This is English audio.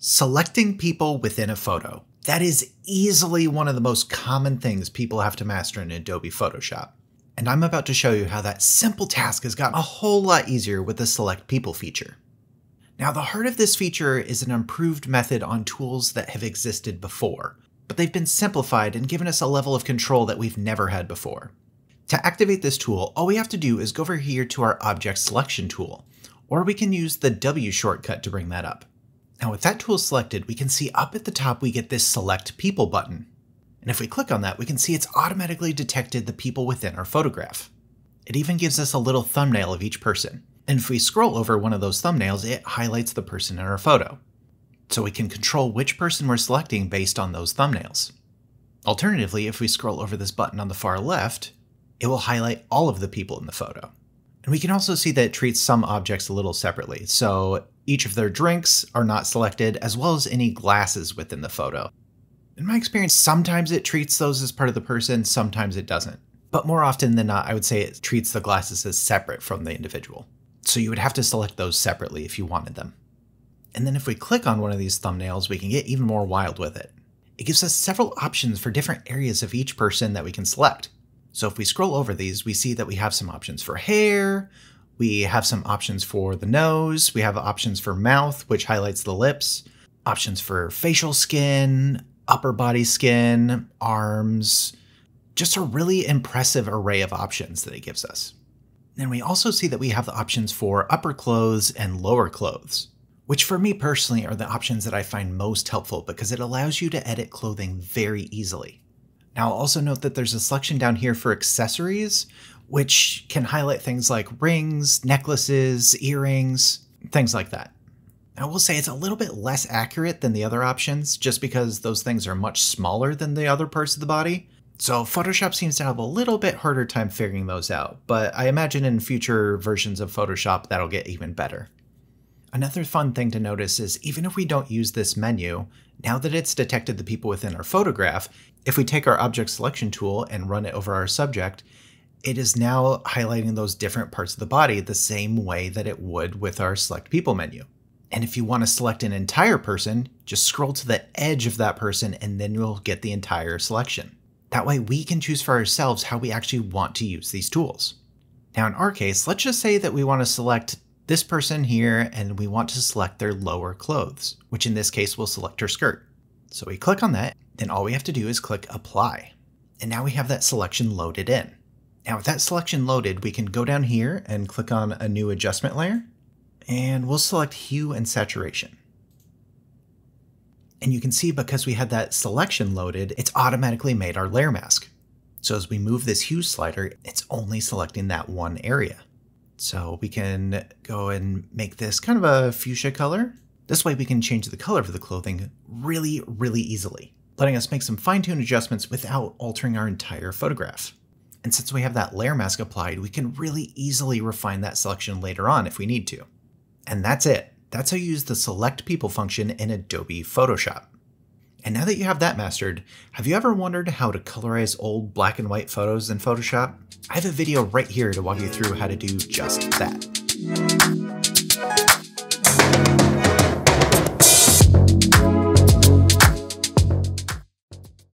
Selecting people within a photo. That is easily one of the most common things people have to master in Adobe Photoshop. And I'm about to show you how that simple task has gotten a whole lot easier with the Select People feature. Now, the heart of this feature is an improved method on tools that have existed before, but they've been simplified and given us a level of control that we've never had before. To activate this tool, all we have to do is go over here to our Object Selection tool, or we can use the W shortcut to bring that up. Now with that tool selected, we can see up at the top we get this Select People button. And if we click on that, we can see it's automatically detected the people within our photograph. It even gives us a little thumbnail of each person. And if we scroll over one of those thumbnails, it highlights the person in our photo. So we can control which person we're selecting based on those thumbnails. Alternatively, if we scroll over this button on the far left, it will highlight all of the people in the photo. And we can also see that it treats some objects a little separately. So each of their drinks are not selected, as well as any glasses within the photo. In my experience, sometimes it treats those as part of the person, sometimes it doesn't. But more often than not, I would say it treats the glasses as separate from the individual. So you would have to select those separately if you wanted them. And then if we click on one of these thumbnails, we can get even more wild with it. It gives us several options for different areas of each person that we can select. So if we scroll over these, we see that we have some options for hair, we have some options for the nose. We have options for mouth, which highlights the lips, options for facial skin, upper body skin, arms, just a really impressive array of options that it gives us. And we also see that we have the options for upper clothes and lower clothes, which for me personally are the options that I find most helpful because it allows you to edit clothing very easily. Now I'll also note that there's a selection down here for accessories, which can highlight things like rings, necklaces, earrings, things like that. I will say it's a little bit less accurate than the other options, just because those things are much smaller than the other parts of the body. So Photoshop seems to have a little bit harder time figuring those out, but I imagine in future versions of Photoshop that'll get even better. Another fun thing to notice is even if we don't use this menu, now that it's detected the people within our photograph, if we take our object selection tool and run it over our subject, it is now highlighting those different parts of the body the same way that it would with our select people menu. And if you want to select an entire person, just scroll to the edge of that person and then you'll get the entire selection. That way we can choose for ourselves how we actually want to use these tools. Now in our case, let's just say that we want to select this person here and we want to select their lower clothes, which in this case will select her skirt. So we click on that, then all we have to do is click apply. And now we have that selection loaded in. Now with that selection loaded, we can go down here and click on a new adjustment layer, and we'll select hue and saturation. And you can see because we had that selection loaded, it's automatically made our layer mask. So as we move this hue slider, it's only selecting that one area. So we can go and make this kind of a fuchsia color. This way we can change the color of the clothing really, really easily, letting us make some fine-tuned adjustments without altering our entire photograph. And since we have that layer mask applied, we can really easily refine that selection later on if we need to. And that's it. That's how you use the Select People function in Adobe Photoshop. And now that you have that mastered, have you ever wondered how to colorize old black and white photos in Photoshop? I have a video right here to walk you through how to do just that.